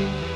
You